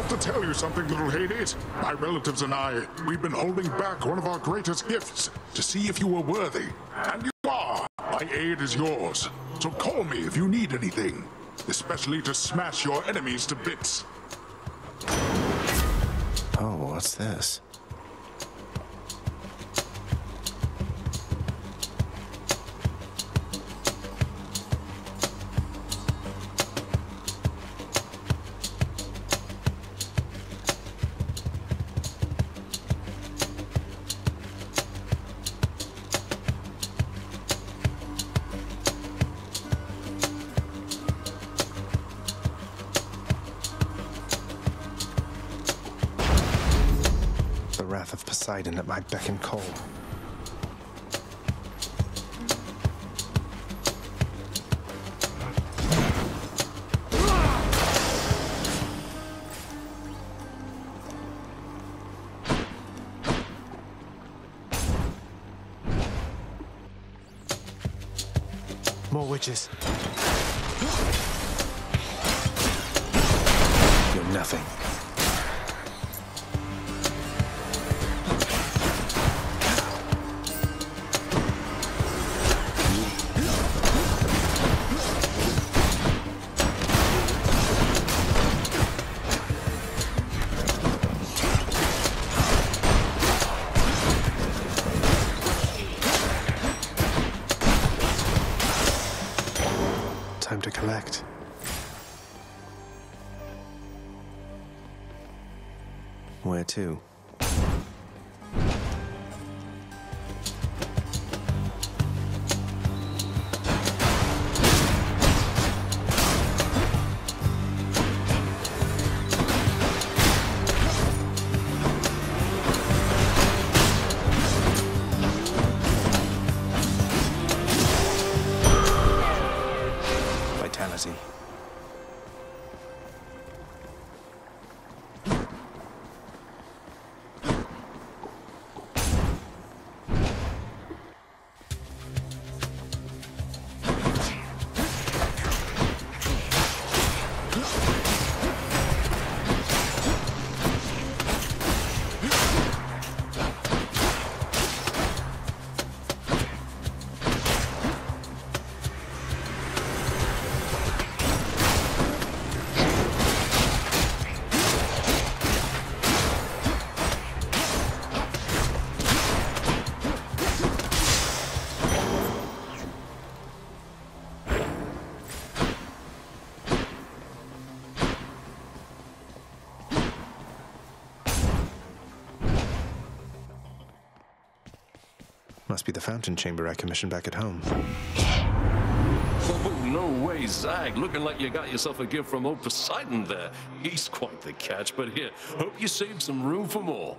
have to tell you something, little Hades. My relatives and I, we've been holding back one of our greatest gifts to see if you were worthy. And you are. My aid is yours. So call me if you need anything, especially to smash your enemies to bits. Oh, what's this? Poseidon at my beck and call. Time to collect. Where to? Fountain chamber I commissioned back at home. Oh, no way, Zag. Looking like you got yourself a gift from old Poseidon there. He's quite the catch, but here, hope you saved some room for more.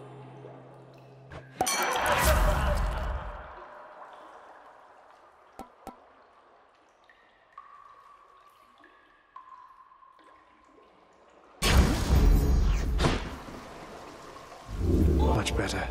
Much better.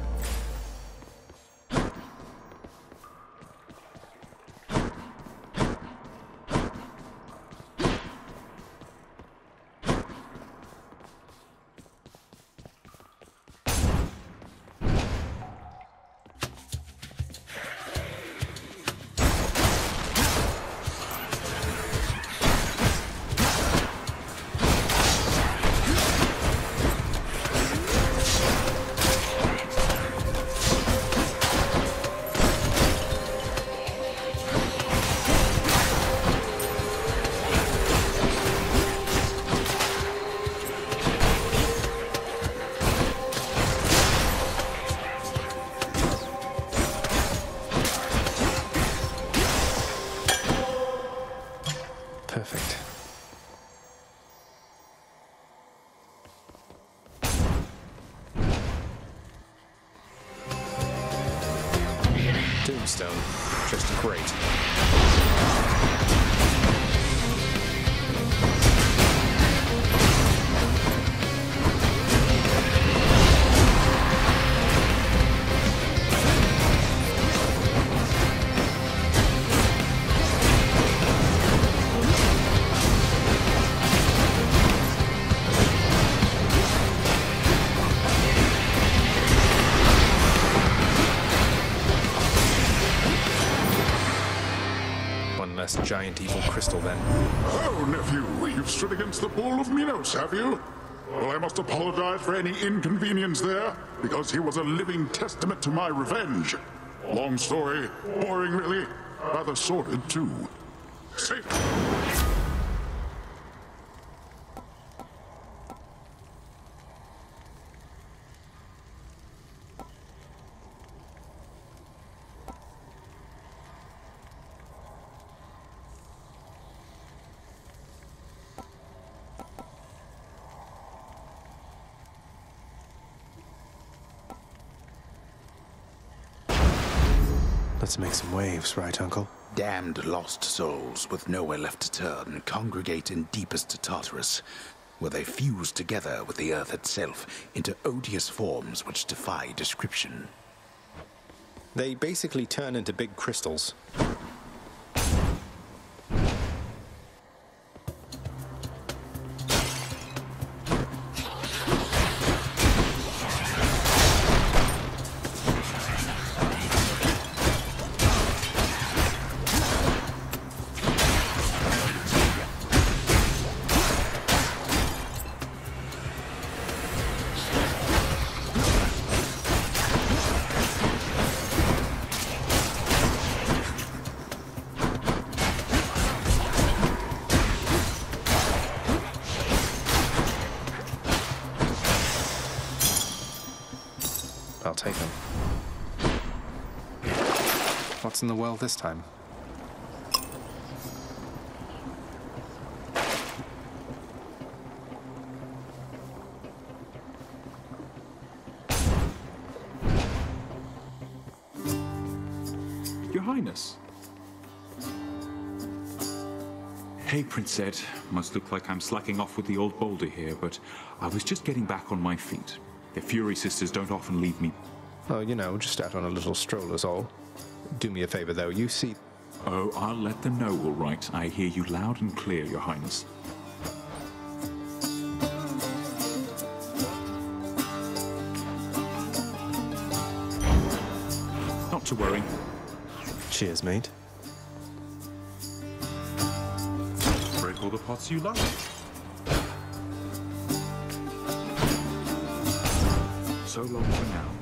Last giant evil crystal then. Oh, nephew, you've stood against the bull of Minos, have you? Well, I must apologize for any inconvenience there, because he was a living testament to my revenge. Long story, boring really, rather sordid too. Safe. Let's make some waves, right, Uncle? Damned lost souls with nowhere left to turn congregate in deepest Tartarus, where they fuse together with the earth itself into odious forms which defy description. They basically turn into big crystals. What's in the well this time? Your Highness. Hey, Prince Ed. Must look like I'm slacking off with the old boulder here, but I was just getting back on my feet. The Fury sisters don't often leave me. Oh, you know, just out on a little stroll is all. Do me a favor, though. You see. Oh, I'll let them know, all right. I hear you loud and clear, Your Highness. Not to worry. Cheers, mate. Break all the pots you like. So long for now.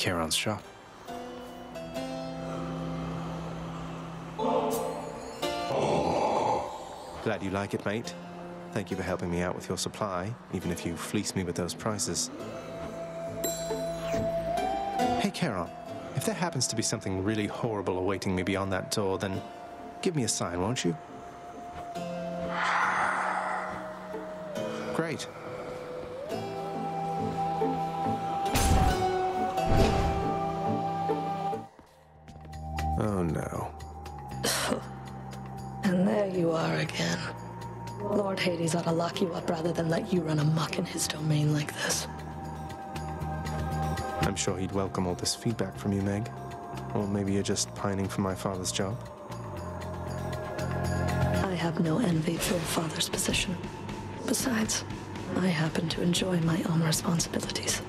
Charon's shop. Glad you like it, mate. Thank you for helping me out with your supply, even if you fleece me with those prices. Hey, Charon, if there happens to be something really horrible awaiting me beyond that door, then give me a sign, won't you? Great. Hades ought to lock you up rather than let you run amok in his domain like this. I'm sure he'd welcome all this feedback from you, Meg. Or maybe you're just pining for my father's job. I have no envy for your father's position. Besides, I happen to enjoy my own responsibilities.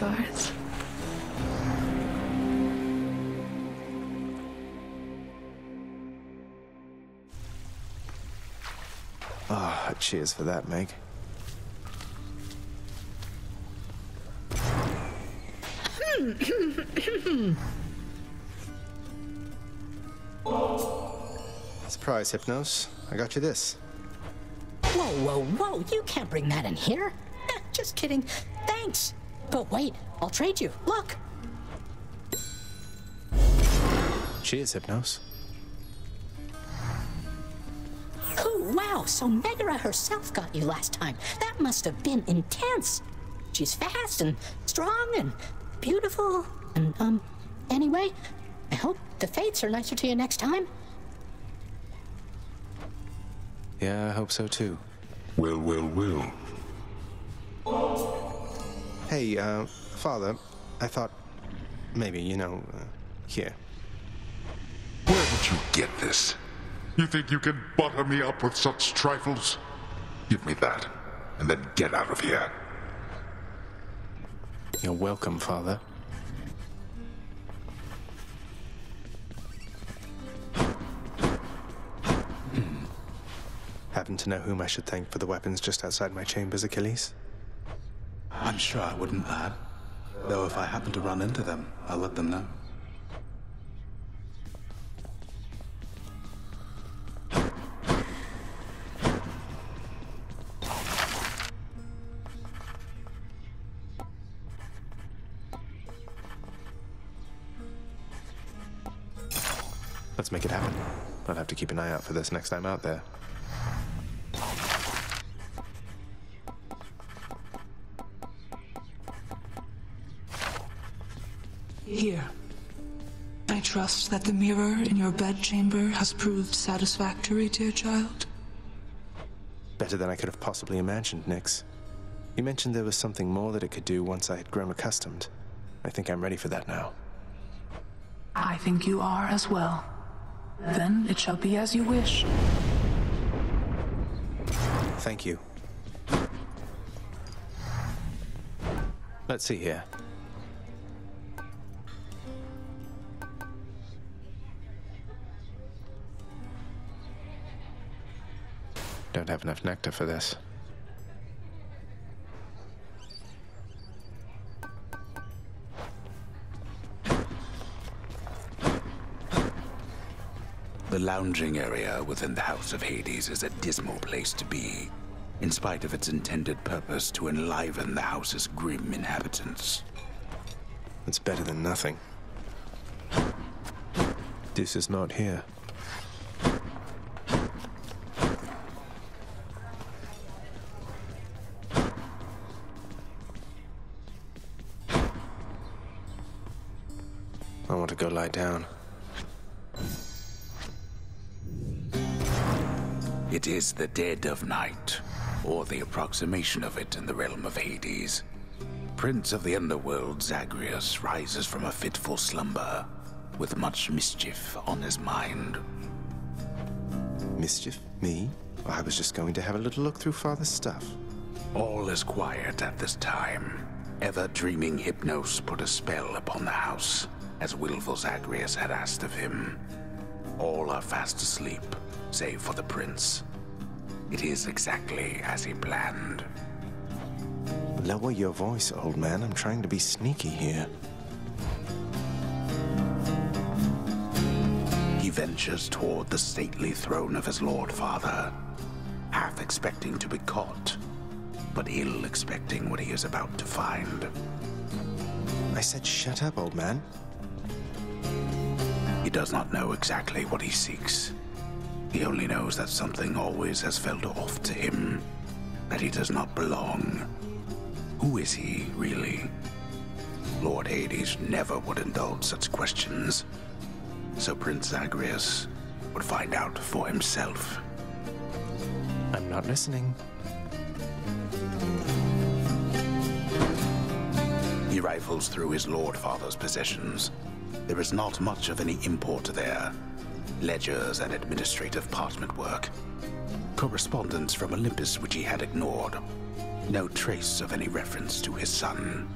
Hades my regards. Ah, cheers for that, Meg. Surprise, Hypnos. I got you this. Whoa, whoa, whoa, you can't bring that in here. Eh, Just kidding. Thanks. But wait, I'll trade you. Look. Cheers, Hypnos. Oh, wow, so Megara herself got you last time. That must have been intense. She's fast and strong and beautiful. And, um, anyway, I hope the fates are nicer to you next time. Yeah, I hope so too. Will, will, well. Hey, uh, Father, I thought maybe, you know, uh, here. Where Don't you get this? You think you can butter me up with such trifles? Give me that, and then get out of here. You're welcome, Father. Hmm. Happen to know whom I should thank for the weapons just outside my chambers, Achilles? Sure I wouldn't, lad. Though if I happen to run into them, I'll let them know. Let's make it happen. I'll have to keep an eye out for this next time out there. Trust that the mirror in your bedchamber has proved satisfactory, dear child. Better than I could have possibly imagined, Nyx. You mentioned there was something more that it could do once I had grown accustomed. I think I'm ready for that now. I think you are as well. Then it shall be as you wish. Thank you. Let's see here. Don't have enough nectar for this. The lounging area within the House of Hades is a dismal place to be, in spite of its intended purpose to enliven the house's grim inhabitants. It's better than nothing. This is not here. To go lie down. It is the dead of night, or the approximation of it in the realm of Hades. Prince of the underworld Zagreus rises from a fitful slumber, with much mischief on his mind. Mischief? Me? I was just going to have a little look through Father's stuff. All is quiet at this time. Ever dreaming Hypnos put a spell upon the house, as willful Zagreus had asked of him. All are fast asleep, save for the prince. It is exactly as he planned. Lower your voice, old man. I'm trying to be sneaky here. He ventures toward the stately throne of his lord father, half expecting to be caught, but ill expecting what he is about to find. I said shut up, old man. He does not know exactly what he seeks. He only knows that something always has felt off to him, that he does not belong. Who is he, really? Lord Hades never would indulge such questions, so Prince Zagreus would find out for himself. I'm not listening. He rifles through his lord father's possessions. There is not much of any import there. Ledgers and administrative parchment work. Correspondence from Olympus which he had ignored. No trace of any reference to his son.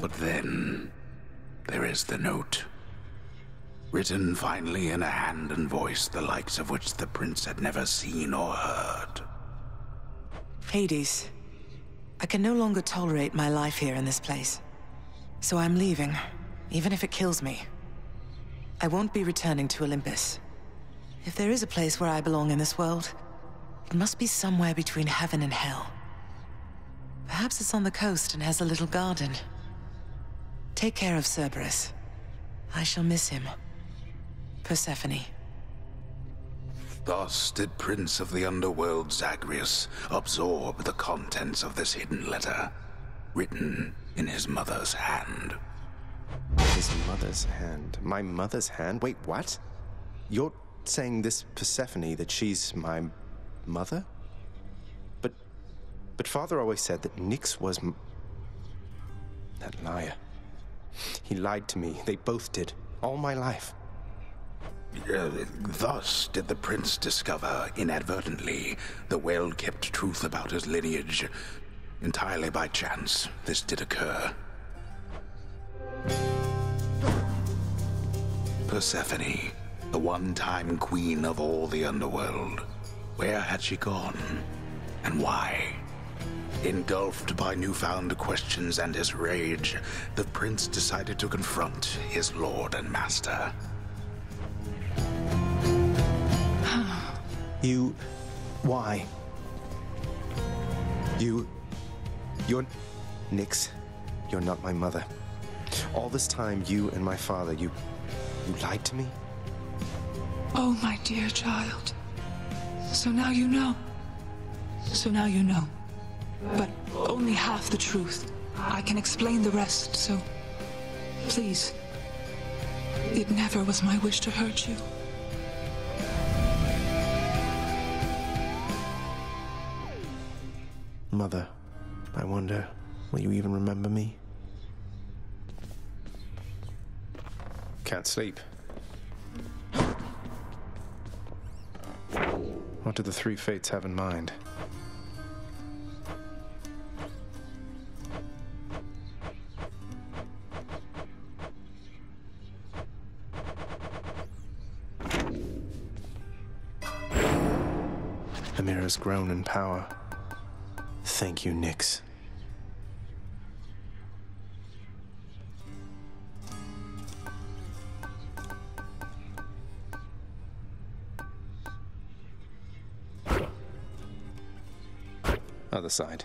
But then, there is the note. Written finally in a hand and voice the likes of which the prince had never seen or heard. Hades, I can no longer tolerate my life here in this place. So I'm leaving, even if it kills me. I won't be returning to Olympus. If there is a place where I belong in this world, it must be somewhere between heaven and hell. Perhaps it's on the coast and has a little garden. Take care of Cerberus. I shall miss him. Persephone. Thus did Prince of the Underworld Zagreus absorb the contents of this hidden letter, written in his mother's hand. His mother's hand. My mother's hand? Wait, what? You're saying this Persephone, that she's my mother? But. But father always said that Nyx was. M- That liar. He lied to me. They both did. All my life. Uh, thus did the prince discover, inadvertently, the well-kept truth about his lineage. Entirely by chance, this did occur. Persephone, the one-time queen of all the underworld. Where had she gone? And why? Engulfed by newfound questions and his rage, the prince decided to confront his lord and master. You. Why? You. You're. Nyx, you're not my mother. All this time, you and my father, you. You lied to me? Oh, my dear child. So now you know. So now you know. But only half the truth. I can explain the rest, so. Please. It never was my wish to hurt you. Mother, I wonder, will you even remember me? Can't sleep. What do the three fates have in mind? Mirror's grown in power. Thank you, Nyx. Other side.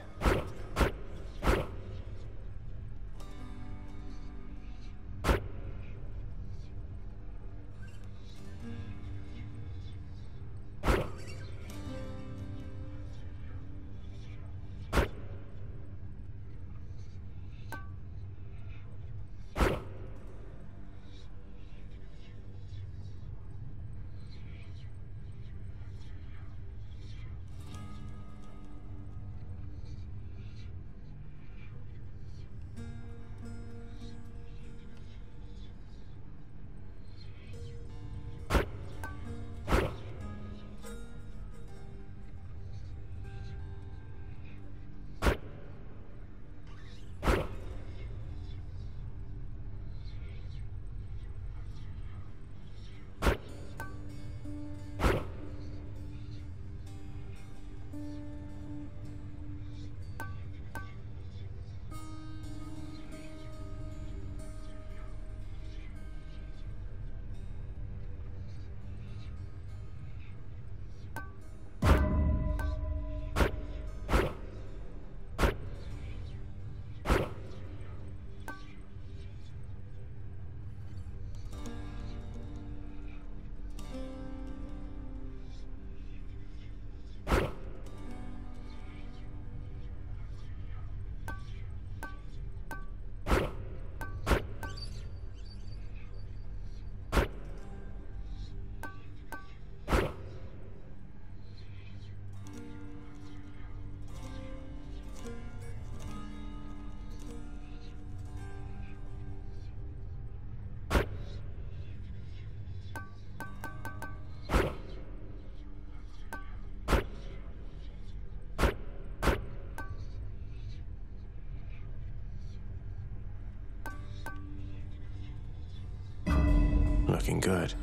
Looking good.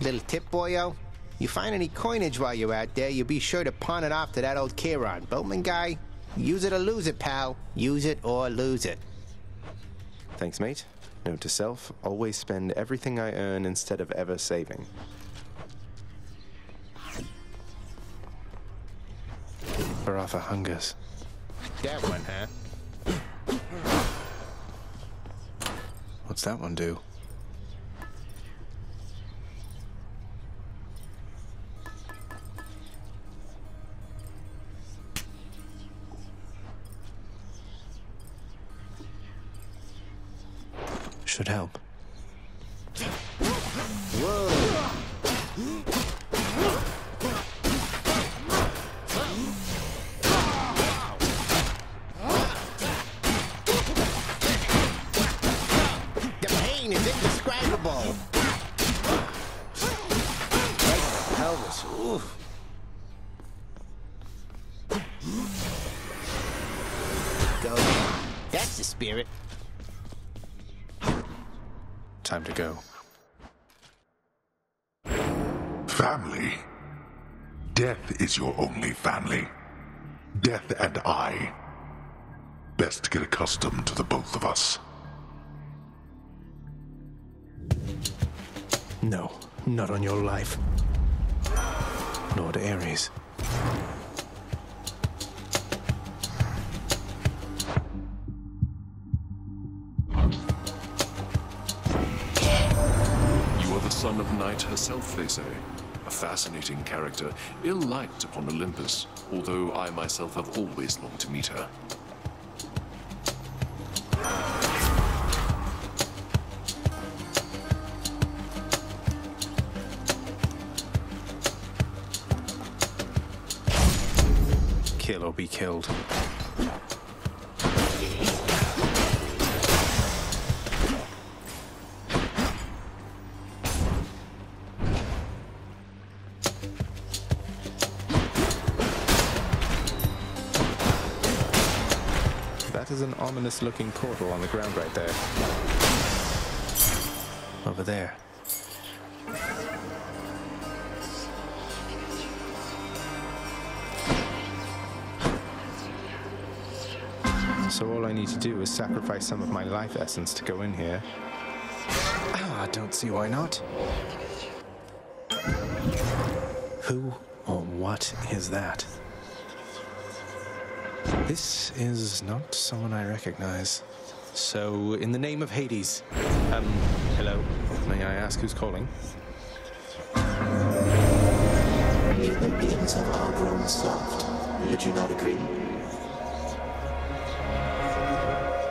Little tip, boyo. You find any coinage while you're out there, you'll be sure to pawn it off to that old Charon. Boatman guy, use it or lose it, pal. Use it or lose it. Thanks, mate. Note to self always spend everything I earn instead of ever saving. Baratha hungers. That one, huh? What's that one do? Is your only family. Death and I. Best get accustomed to the both of us. No, not on your life. Lord Ares. You are the son of Night herself, they say. A fascinating character, ill-liked upon Olympus, although I myself have always longed to meet her. Kill or be killed. Ominous looking portal on the ground right there. Over there. So all I need to do is sacrifice some of my life essence to go in here. Ah, don't see why not. Who or what is that? This is not someone I recognize. So, in the name of Hades, um, hello, may I ask who's calling? Human beings have all grown soft. Would you not agree?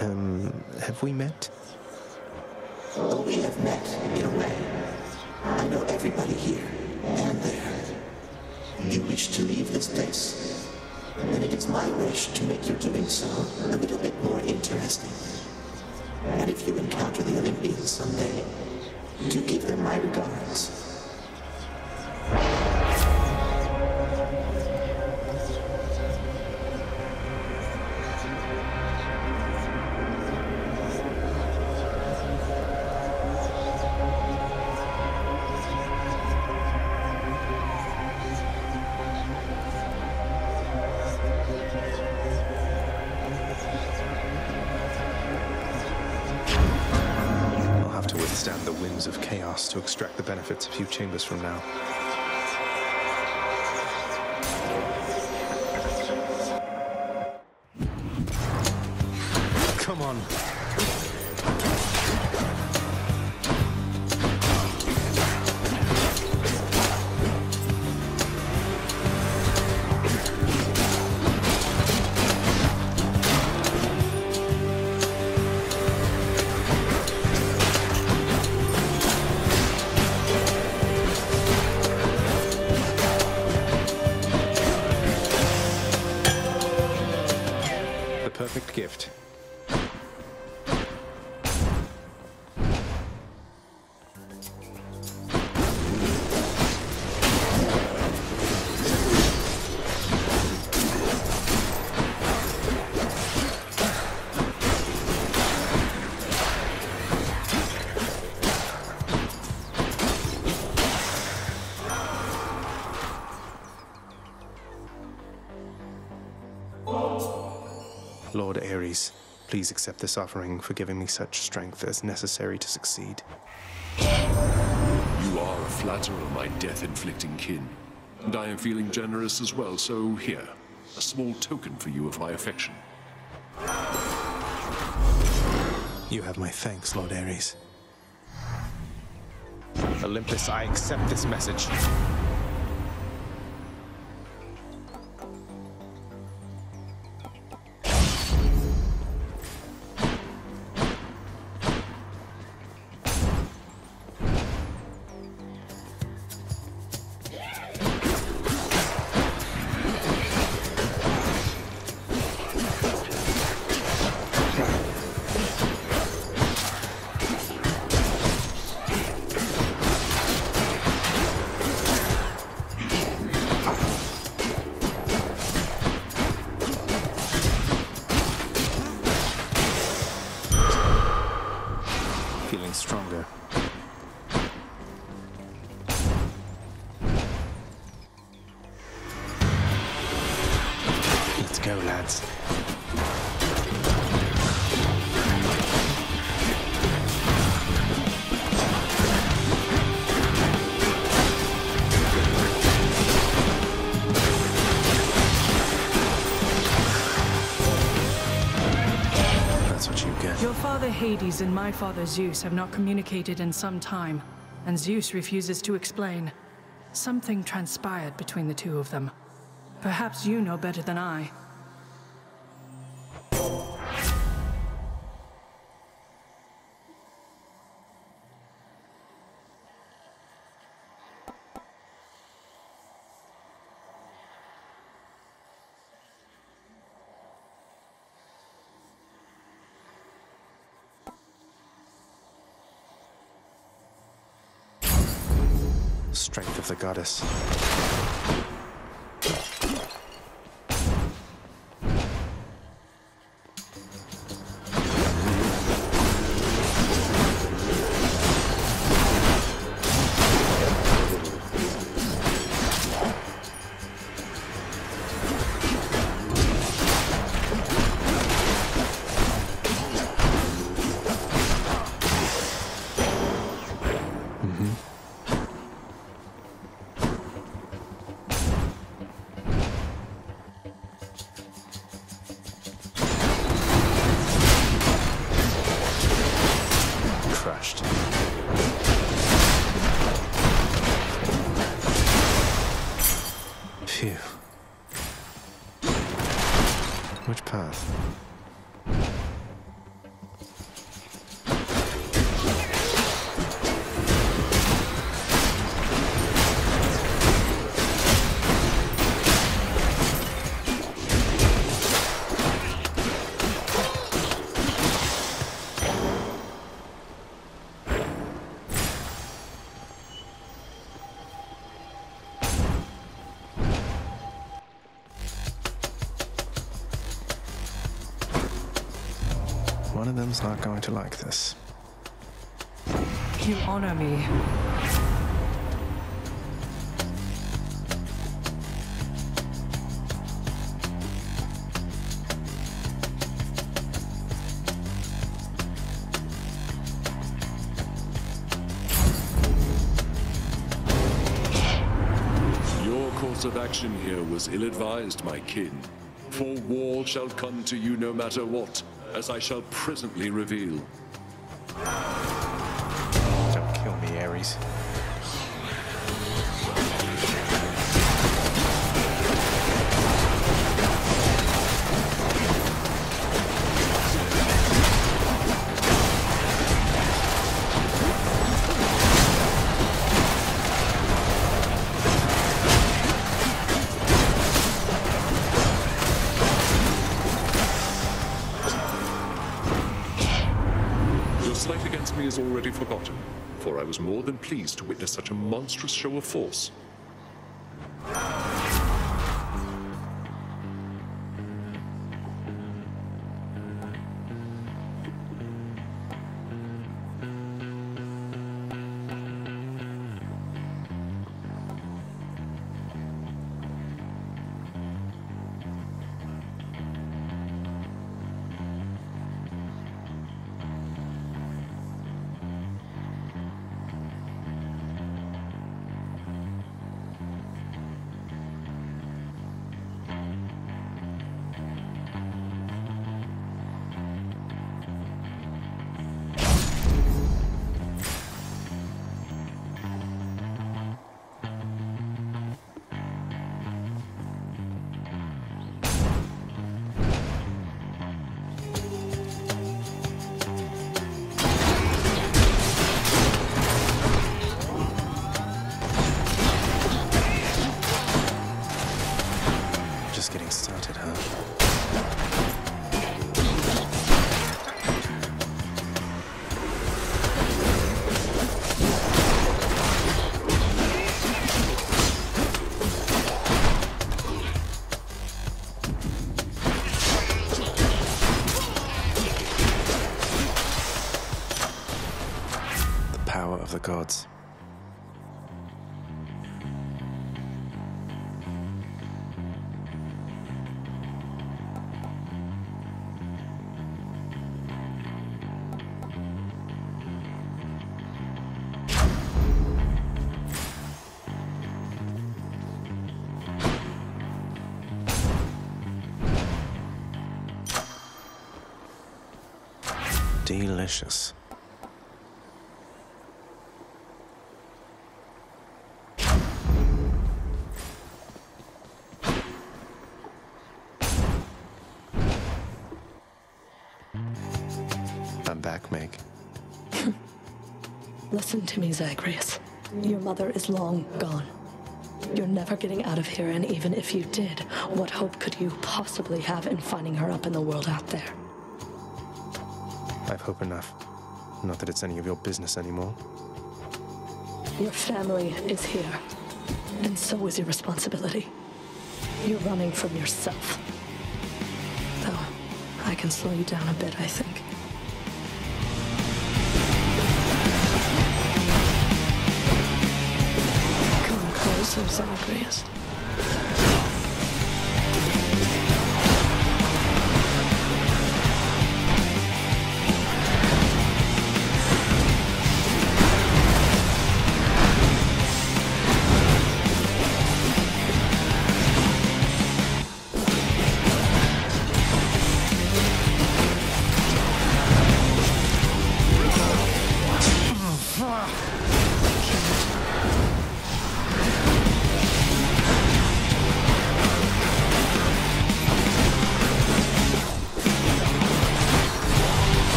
Um, have we met? Oh, we have met, in a way. I know everybody here and there. You wish to leave this place, and it is my wish to make your doing so a little bit more interesting. And if you encounter the Olympians someday, do give them my regards. Few chambers from now. Come on. Lord Ares, please accept this offering for giving me such strength as necessary to succeed. You are a flatterer, of my death-inflicting kin. And I am feeling generous as well, so here, a small token for you of my affection. You have my thanks, Lord Ares. Olympus, I accept this message. Hades and my father Zeus have not communicated in some time, and Zeus refuses to explain. Something transpired between the two of them. Perhaps you know better than I. the goddess. Going to like this. You honor me. Your course of action here was ill-advised, my kin. For war shall come to you no matter what, as I shall presently reveal. Don't kill me, Ares. Was more than pleased to witness such a monstrous show of force. Delicious. I'm back, Meg. Listen to me, Zagreus. Your mother is long gone. You're never getting out of here, and even if you did, what hope could you possibly have in finding her up in the world out there? I've hope enough. Not that it's any of your business anymore. Your family is here, and so is your responsibility. You're running from yourself. Though, I can slow you down a bit, I think. Come closer, Zagreus.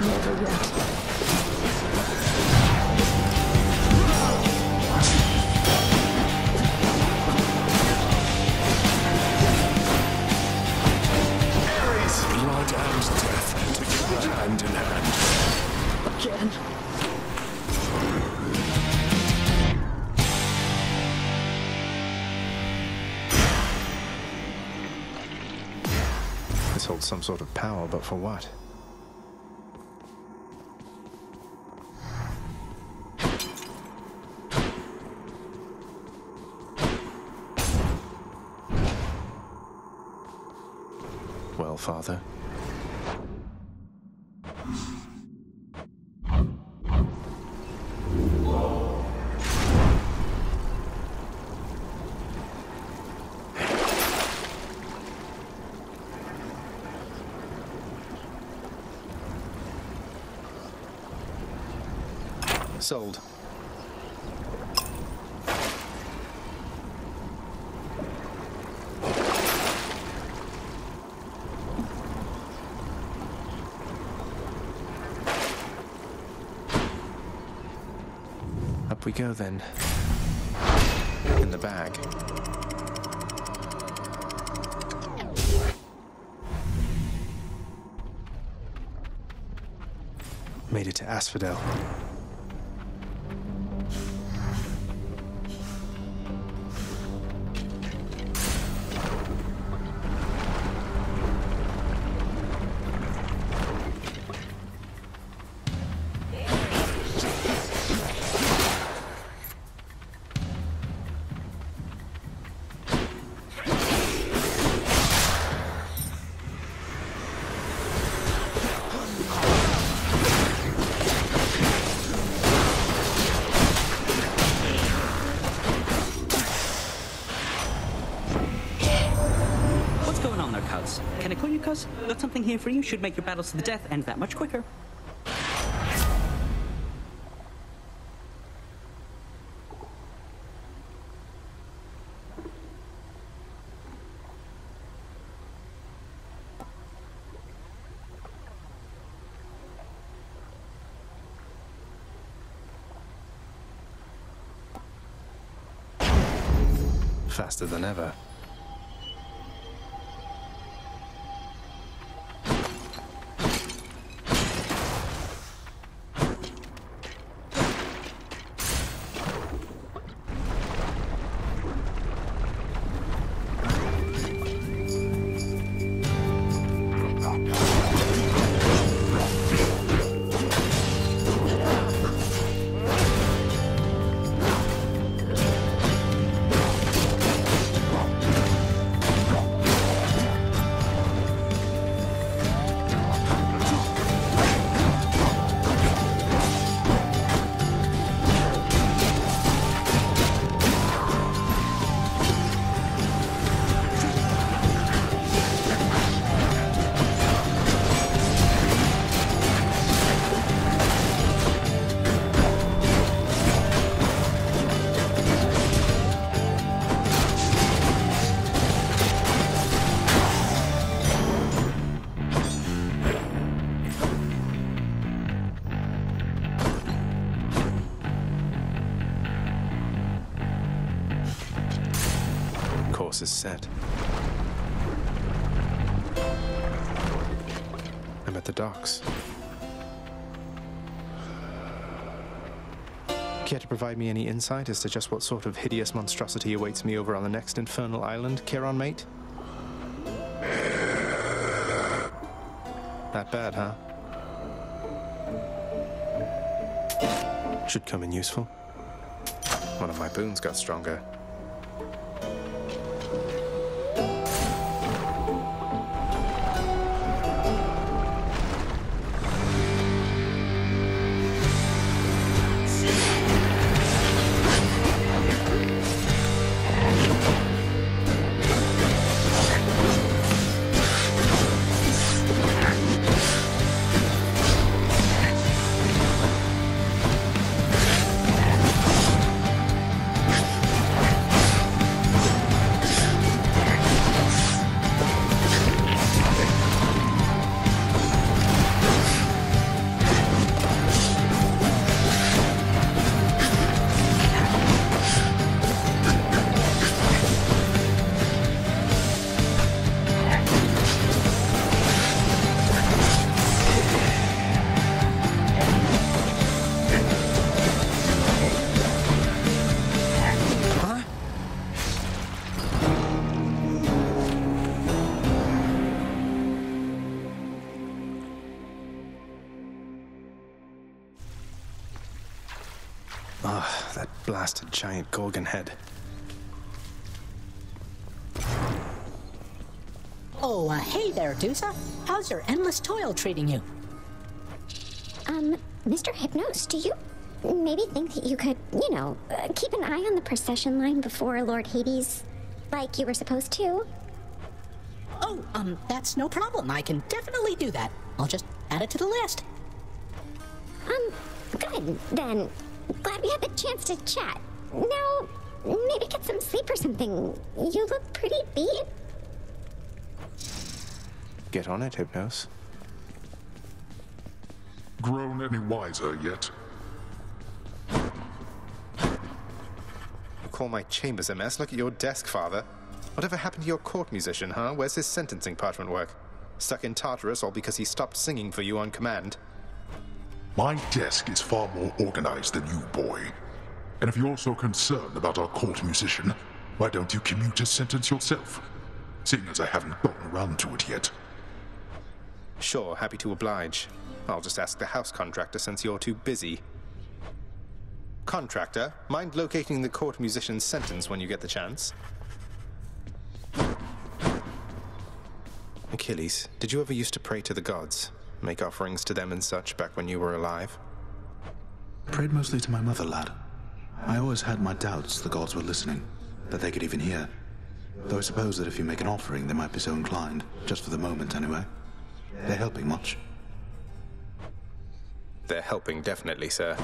Isn't over holds some sort of power, but for what? Father. Sold. Up we go then. In the bag. Made it to Asphodel. Something here for you. Should make your battles to the death end that much quicker. Faster than ever. Is set. I'm at the docks. Care to provide me any insight as to just what sort of hideous monstrosity awaits me over on the next infernal island, Charon mate? That bad, huh? Should come in useful. One of my boons got stronger. Giant Gorgon head. Oh, uh, hey there, Dusa. How's your endless toil treating you? Um, Mr. Hypnos, do you maybe think that you could, you know, uh, keep an eye on the procession line before Lord Hades, like you were supposed to? Oh, um, that's no problem. I can definitely do that. I'll just add it to the list. Um, good, then. Glad we had the chance to chat. Now, maybe get some sleep or something. You look pretty beat. Get on it, Hypnos. Grown any wiser yet? You call my chambers a mess? Look at your desk, father. Whatever happened to your court musician, huh? Where's his sentencing parchment work? Stuck in Tartarus all because he stopped singing for you on command. My desk is far more organized than you, boy. And if you're so concerned about our court musician, why don't you commute his sentence yourself? Seeing as I haven't gotten around to it yet. Sure, happy to oblige. I'll just ask the house contractor since you're too busy. Contractor, mind locating the court musician's sentence when you get the chance? Achilles, did you ever used to pray to the gods? Make offerings to them and such back when you were alive? Prayed mostly to my mother, lad. I always had my doubts the gods were listening, that they could even hear. Though I suppose that if you make an offering, they might be so inclined, just for the moment anyway. They're helping much. They're helping, definitely, sir.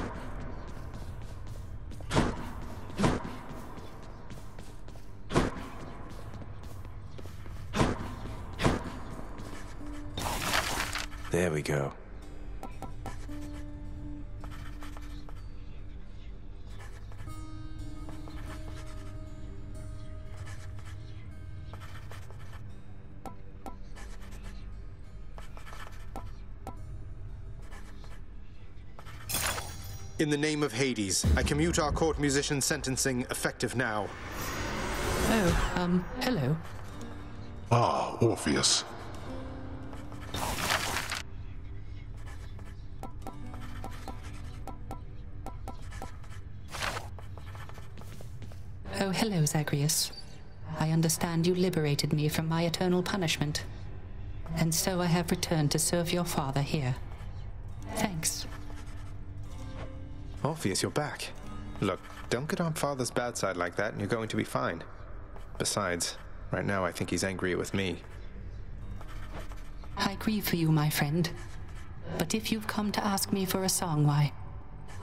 There we go. In the name of Hades, I commute our court musician sentencing effective now. Oh, um, hello. Ah, Orpheus. Oh, hello, Zagreus. I understand you liberated me from my eternal punishment. And so I have returned to serve your father here. Orpheus, you're back. Look, don't get on Father's bad side like that and you're going to be fine. Besides, right now I think he's angry with me. I grieve for you, my friend. But if you've come to ask me for a song, why,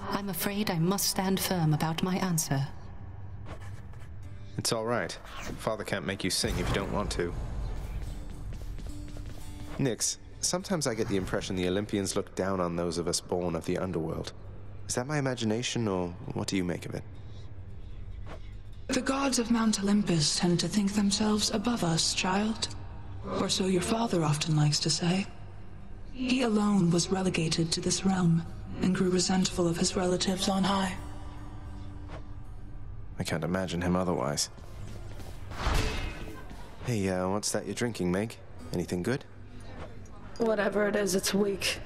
I'm afraid I must stand firm about my answer. It's all right. Father can't make you sing if you don't want to. Nyx, sometimes I get the impression the Olympians look down on those of us born of the underworld. Is that my imagination, or what do you make of it? The gods of Mount Olympus tend to think themselves above us, child. Or so your father often likes to say. He alone was relegated to this realm and grew resentful of his relatives on high. I can't imagine him otherwise. Hey, uh, what's that you're drinking, Meg? Anything good? Whatever it is, it's weak.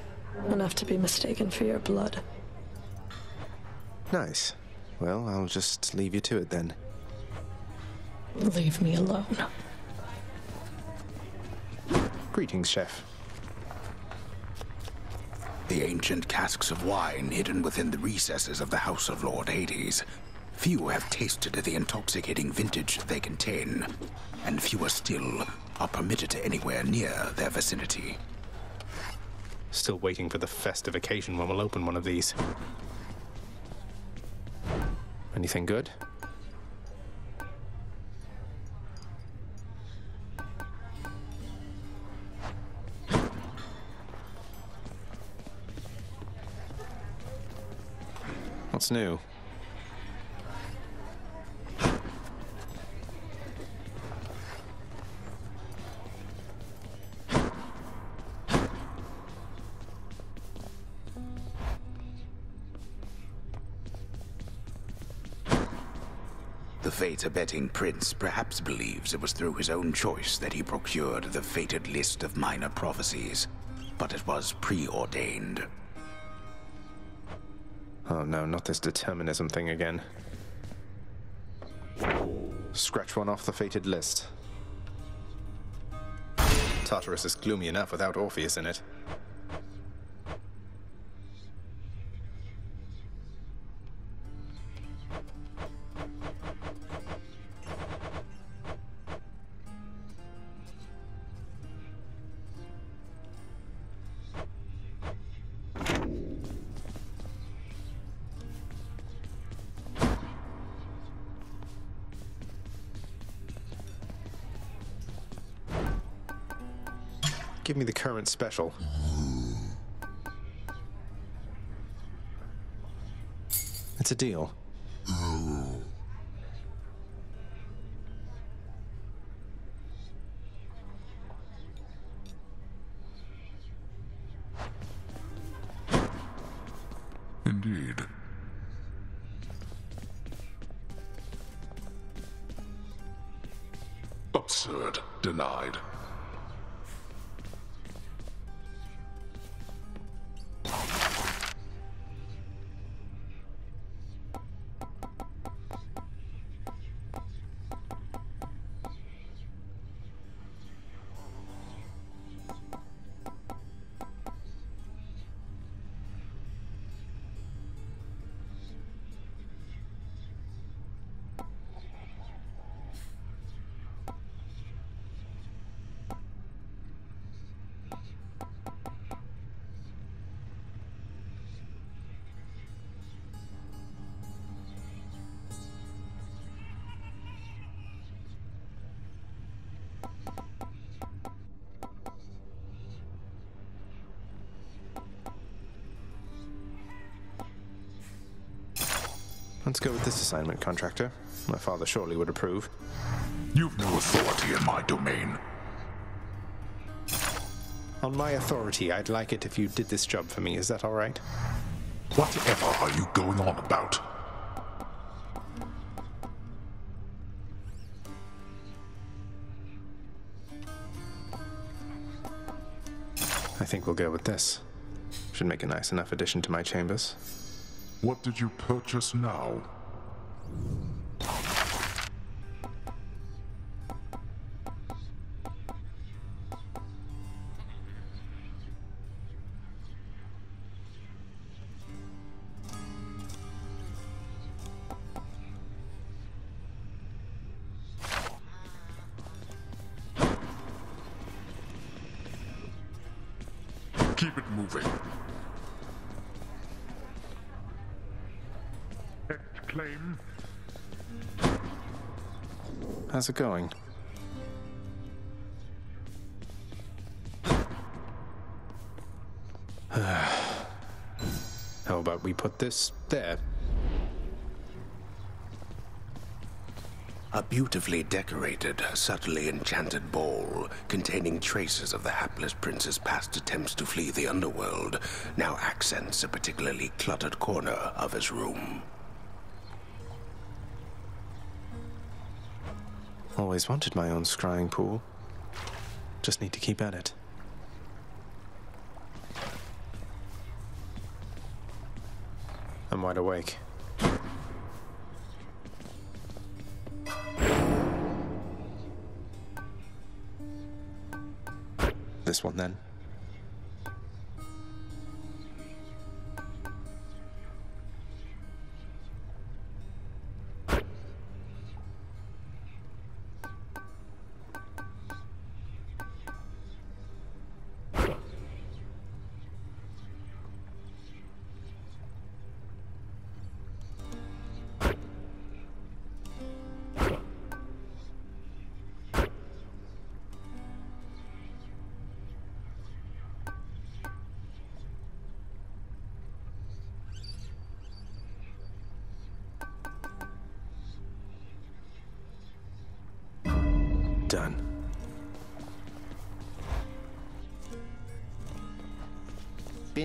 Enough to be mistaken for your blood. Nice. Well, I'll just leave you to it then. Leave me alone. Greetings, Chef. The ancient casks of wine hidden within the recesses of the House of Lord Hades. Few have tasted the intoxicating vintage they contain, and fewer still are permitted anywhere near their vicinity. Still waiting for the festive occasion when we'll open one of these. Anything good? What's new? The fate-abetting prince perhaps believes it was through his own choice that he procured the fated list of minor prophecies, but it was preordained. Oh no, not this determinism thing again. Scratch one off the fated list. Tartarus is gloomy enough without Orpheus in it. Current special. It's a deal. Let's go with this assignment, contractor. My father surely would approve. You've no authority in my domain. On my authority, I'd like it if you did this job for me. Is that all right? Whatever are you going on about? I think we'll go with this. Should make a nice enough addition to my chambers. What did you purchase now? How's it going? How about we put this there? A beautifully decorated, subtly enchanted ball containing traces of the hapless prince's past attempts to flee the underworld now accents a particularly cluttered corner of his room. Always wanted my own scrying pool. Just need to keep at it. I'm wide awake. This one then.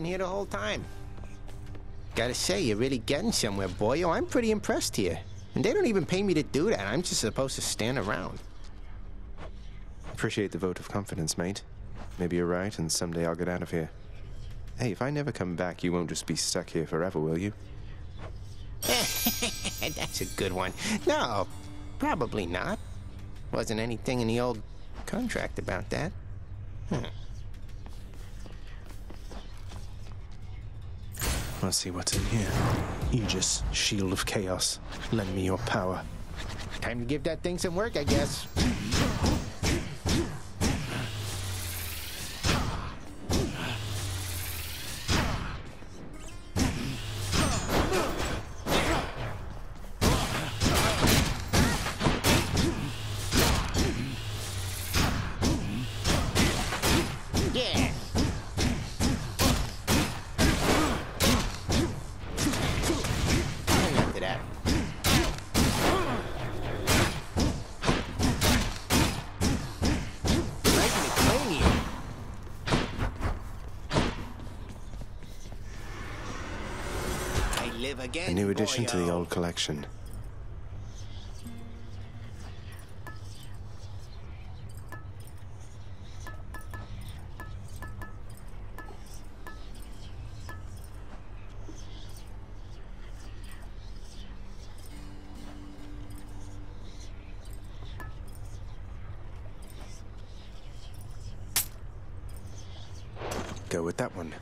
Been here the whole time. Gotta say, you're really getting somewhere, boyo. I'm pretty impressed here. And they don't even pay me to do that. I'm just supposed to stand around. Appreciate the vote of confidence, mate. Maybe you're right, and someday I'll get out of here. Hey, if I never come back, you won't just be stuck here forever, will you? That's a good one. No, probably not. Wasn't anything in the old contract about that. Hmm. Let's see what's in here. Aegis, Shield of Chaos. Lend me your power. Time to give that thing some work, I guess. Addition to the old collection. Go with that one.